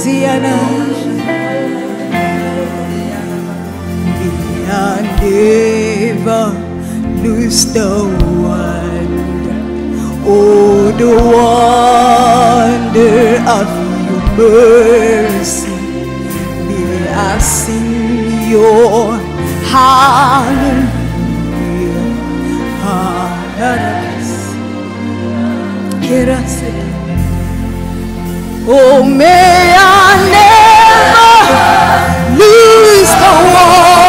B: Ziana And never lose the wonder Oh the wonder of your mercy. May I sing your hallelujah. Hallelujah. Us again. Oh, may I never lose the wonder.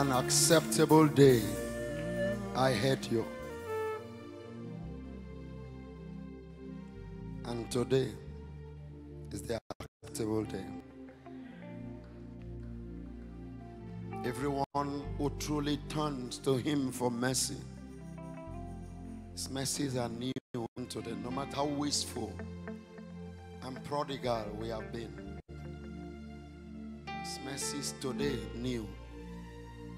A: An acceptable day, I heard you. And today is the acceptable day. Everyone who truly turns to Him for mercy, His mercies are new today, no matter how wasteful and prodigal we have been. His mercies today new.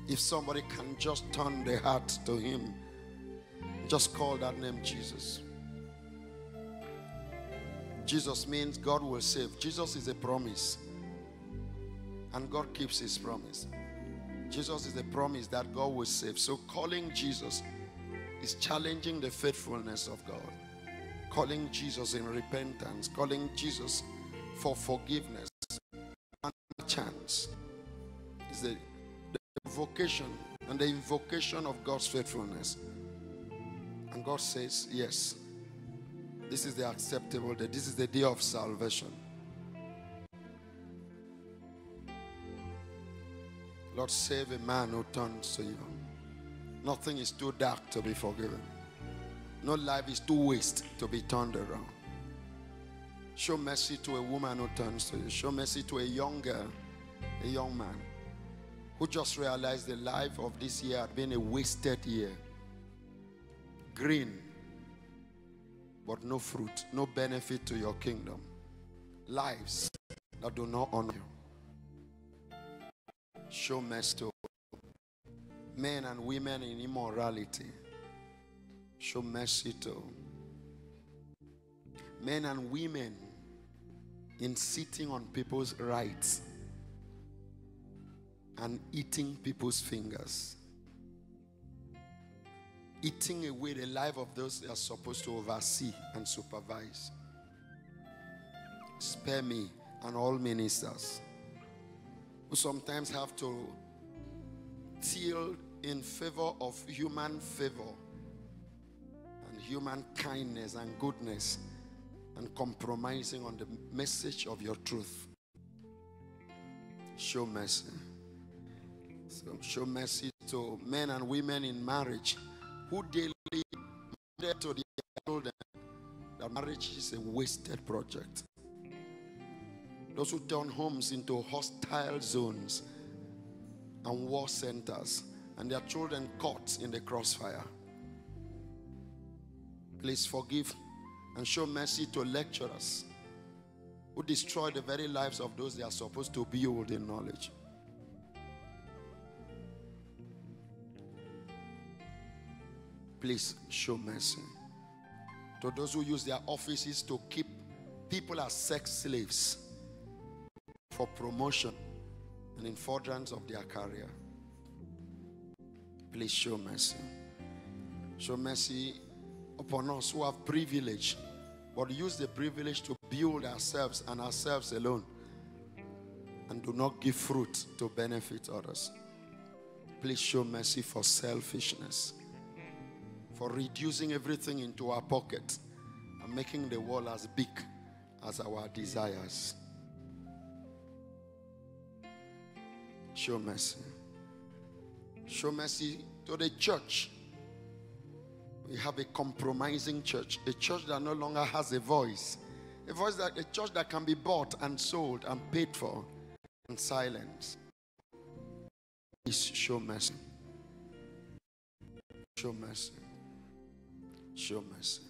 A: If somebody can just turn their heart to Him, just call that name Jesus. Jesus means God will save. Jesus is a promise, and God keeps His promise. Jesus is a promise that God will save. So calling Jesus is challenging the faithfulness of God. Calling Jesus in repentance, calling Jesus for forgiveness and chance is the, vocation and the invocation of God's faithfulness. And God says, Yes, this is the acceptable day. This is the day of salvation. Lord, save a man who turns to you. Nothing is too dark to be forgiven. No life is too waste to be turned around. Show mercy to a woman who turns to you. Show mercy to a young girl, a young man who just realized the life of this year had been a wasted year. Green, but no fruit, no benefit to your kingdom. Lives that do not honor you. Show mercy to men and women in immorality. Show mercy to men and women in sitting on people's rights and eating people's fingers. Eating away the life of those they are supposed to oversee and supervise. Spare me and all ministers who sometimes have to till in favor of human favor and human kindness and goodness and compromising on the message of your truth. Show mercy. Show mercy to men and women in marriage who daily to the children that marriage is a wasted project. Those who turn homes into hostile zones and war centers and their children caught in the crossfire. Please forgive and show mercy to lecturers who destroy the very lives of those they are supposed to build in knowledge. Please show mercy to those who use their offices to keep people as sex slaves for promotion and in furtherance of their career. Please show mercy. Show mercy upon us who have privilege, but use the privilege to build ourselves and ourselves alone and do not give fruit to benefit others. Please show mercy for selfishness, for reducing everything into our pocket and making the world as big as our desires. Show mercy. Show mercy to the church. We have a compromising church, a church that no longer has a voice, a voice that a church that can be bought and sold and paid for and silenced. Please show mercy. Show mercy. Show mercy.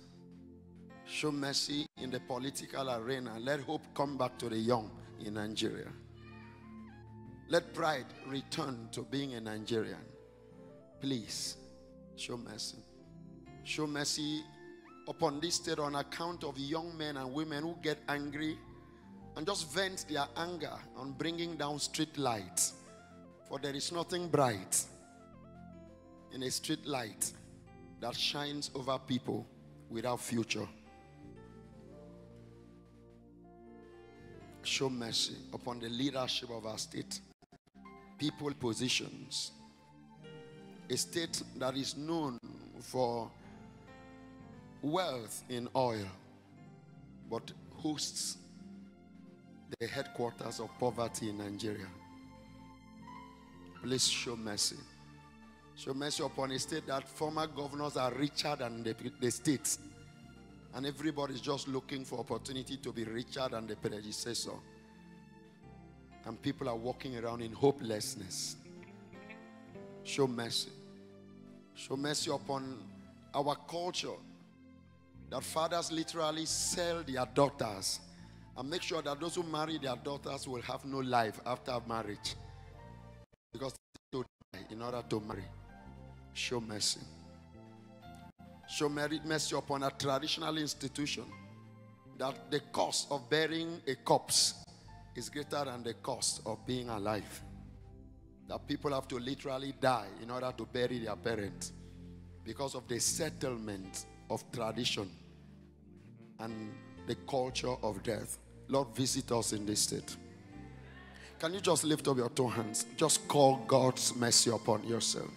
A: Show mercy in the political arena. Let hope come back to the young in Nigeria. Let pride return to being a Nigerian. Please show mercy. Show mercy upon this state on account of young men and women who get angry and just vent their anger on bringing down street lights. For there is nothing bright in a street light that shines over people without future. Show mercy upon the leadership of our state, people positions, a state that is known for wealth in oil, but hosts the headquarters of poverty in Nigeria. Please show mercy. Show mercy upon a state that former governors are richer than the, the states. And everybody is just looking for opportunity to be richer than the predecessor. And people are walking around in hopelessness. Show mercy. Show mercy upon our culture that fathers literally sell their daughters and make sure that those who marry their daughters will have no life after marriage because they die in order to marry. Show mercy. Show mercy upon a traditional institution that the cost of burying a corpse is greater than the cost of being alive. That people have to literally die in order to bury their parents because of the settlement of tradition and the culture of death. Lord, visit us in this state. Can you just lift up your two hands? Just call God's mercy upon yourself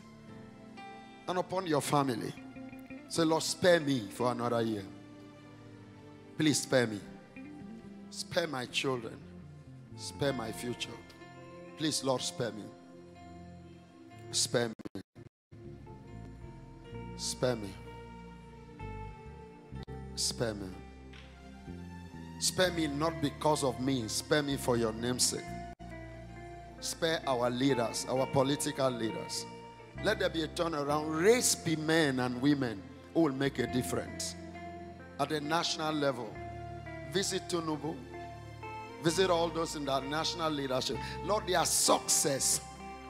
A: and upon your family. Say, Lord, spare me for another year. Please spare me. Spare my children. Spare my future. Please, Lord, spare me. Spare me. Spare me. Spare me. Spare me not because of me, spare me for your namesake. Spare our leaders, our political leaders. Let there be a turnaround. Raise be men and women who will make a difference at the national level. Visit Tinubu. Visit all those in the national leadership. Lord, their success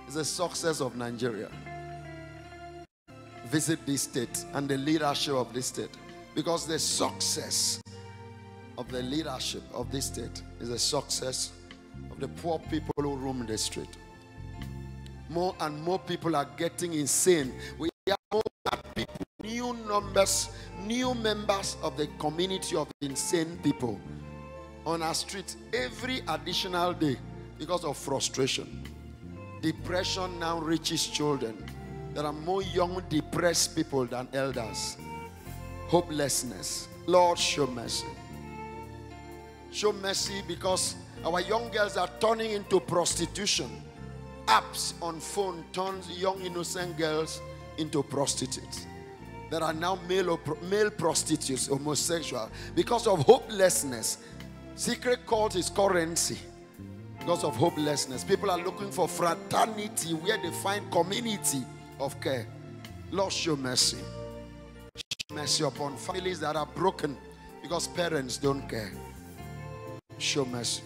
A: is the success of Nigeria. Visit this state and the leadership of this state. Because the success of the leadership of this state is the success of the poor people who roam the street. More and more people are getting insane. We have more people, new numbers, new members of the community of insane people on our street every additional day because of frustration. Depression now reaches children. There are more young, depressed people than elders. Hopelessness. Lord, show mercy. Show mercy because our young girls are turning into prostitution. Apps on phone turns young innocent girls into prostitutes. There are now male, male prostitutes, homosexual, because of hopelessness. Secret cult is currency because of hopelessness. People are looking for fraternity where they find community of care. Lord, show mercy. Show mercy upon families that are broken because parents don't care. Show mercy.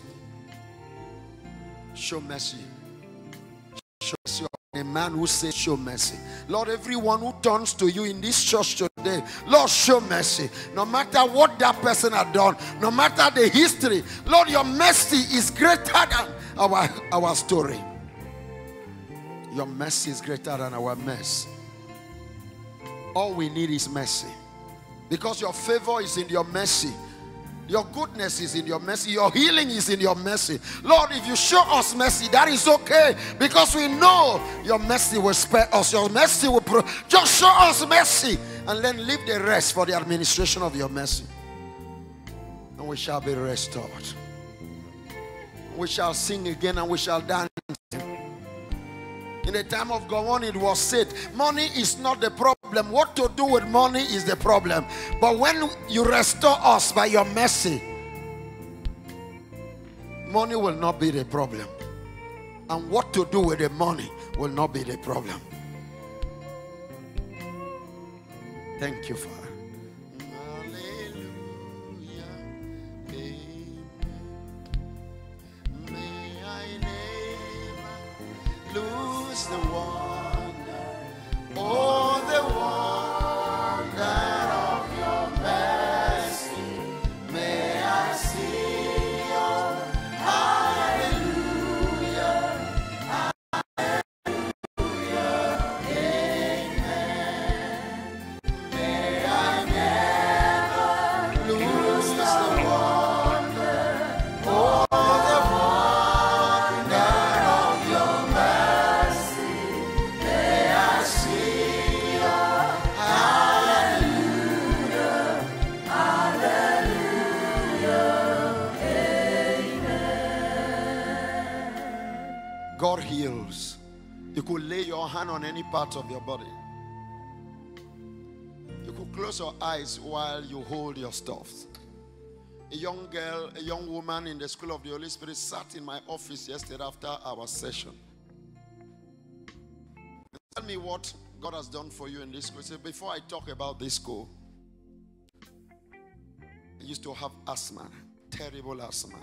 A: Show mercy. A man who says, Show mercy. Lord, everyone who turns to you in this church today, Lord, show mercy. No matter what that person had done, no matter the history, Lord, your mercy is greater than our, our story. Your mercy is greater than our mess. All we need is mercy. Because your favor is in your mercy. Your goodness is in your mercy. Your healing is in your mercy. Lord, if you show us mercy, that is okay. Because we know your mercy will spare us. Your mercy will pro- just show us mercy. And then leave the rest for the administration of your mercy. And we shall be restored. We shall sing again and we shall dance. In the time of Gowon, it was said, money is not the problem. What to do with money is the problem. But when you restore us by your mercy, money will not be the problem. And what to do with the money will not be the problem. Thank you, Father. Lose the wonder, oh, the wonder part of your body. You could close your eyes while you hold your stuff. A young girl, a young woman in the school of the Holy Spirit sat in my office yesterday after our session. Tell me what God has done for you in this school. Say, before I talk about this school, I used to have asthma, terrible asthma.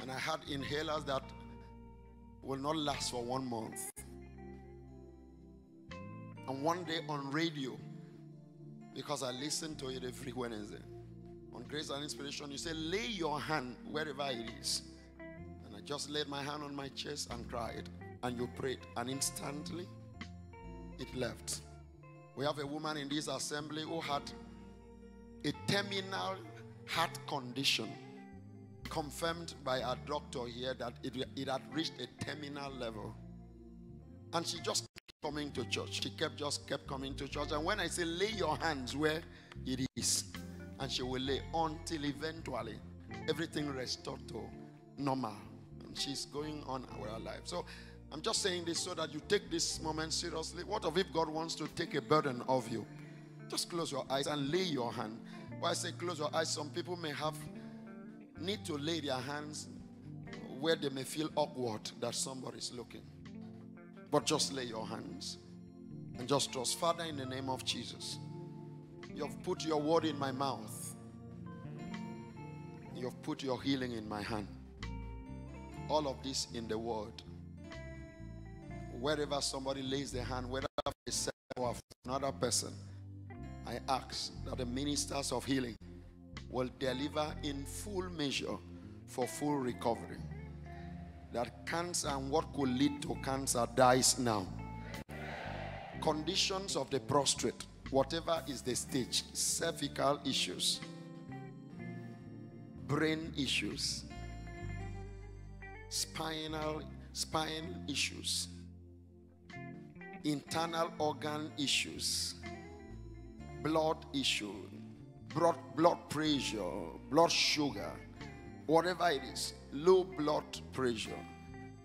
A: And I had inhalers that will not last for one month. And one day on radio, because I listen to it every Wednesday, on Grace and Inspiration, you say, lay your hand wherever it is. And I just laid my hand on my chest and cried. And you prayed, and instantly it left. We have a woman in this assembly who had a terminal heart condition confirmed by a doctor here that it, it had reached a terminal level. And she just coming to church. She kept just kept coming to church. And when I say lay your hands where it is, and she will lay until eventually everything restored to normal. And she's going on our life. So I'm just saying this so that you take this moment seriously. What of if God wants to take a burden of you? Just close your eyes and lay your hand. Why I say close your eyes, some people may have need to lay their hands where they may feel awkward that somebody is looking. But just lay your hands and just trust. Father, in the name of Jesus, you have put your word in my mouth, you have put your healing in my hand. All of this in the word. Wherever somebody lays their hand, whether they or another person, I ask that the ministers of healing will deliver in full measure for full recovery. That cancer and what could lead to cancer dies now. Conditions of the prostrate, whatever is the stage, cervical issues, brain issues, spinal spine issues, internal organ issues, blood issue, blood, blood pressure, blood sugar, whatever it is, low blood pressure,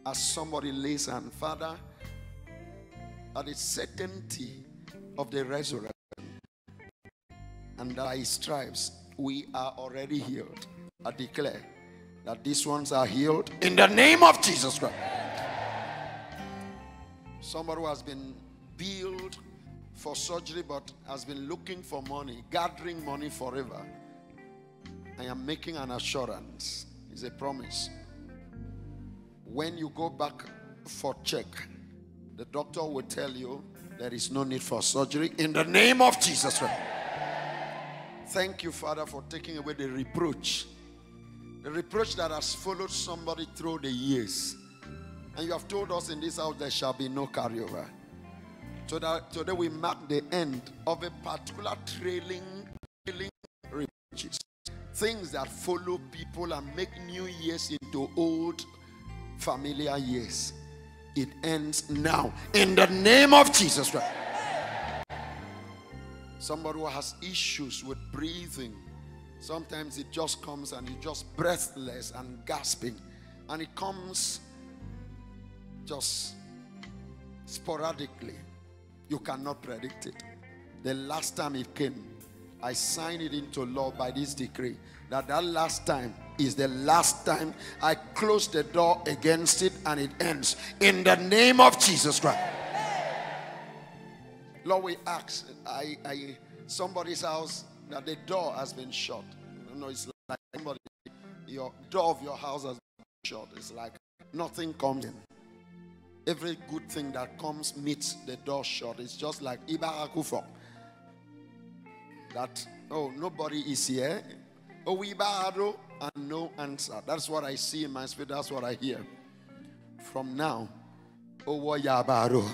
A: as somebody lays hand, Father, at the certainty of the resurrection and by his stripes, we are already healed. I declare that these ones are healed in the name of Jesus Christ. Somebody who has been billed for surgery but has been looking for money, gathering money forever. I am making an assurance. It's a promise. When you go back for check, the doctor will tell you there is no need for surgery in the name of Jesus Christ. Thank you, Father, for taking away the reproach. The reproach that has followed somebody through the years. And you have told us in this house there shall be no carryover. So that today we mark the end of a particular trailing, trailing reproaches. Things that follow people and make new years into old familiar years. It ends now in the name of Jesus Christ. Somebody who has issues with breathing. Sometimes it just comes and you're just breathless and gasping. And it comes just sporadically. You cannot predict it. The last time it came, I sign it into law by this decree that that last time is the last time I close the door against it and it ends in the name of Jesus Christ. Lord, we ask, I, I, somebody's house that the door has been shut. You know, it's like somebody, your door of your house has been shut. It's like nothing comes in. Every good thing that comes meets the door shut. It's just like Ibarakufo. That, oh, nobody is here. Oh, Ibarado, and no answer. That's what I see in my spirit. That's what I hear. From now, oh, Yabaro.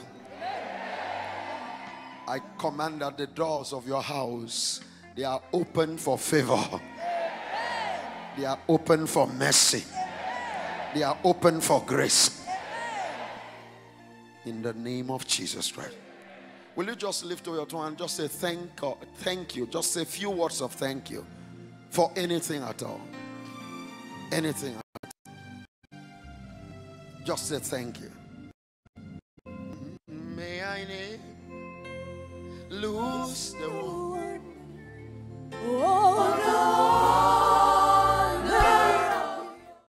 A: I command that the doors of your house they are open for favor. They are open for mercy. They are open for grace. In the name of Jesus Christ. Will you just lift up your tongue and just say thank God, thank you. Just say a few words of thank you for anything at all. Anything at all. Just say thank you. May I lose the word. Oh God.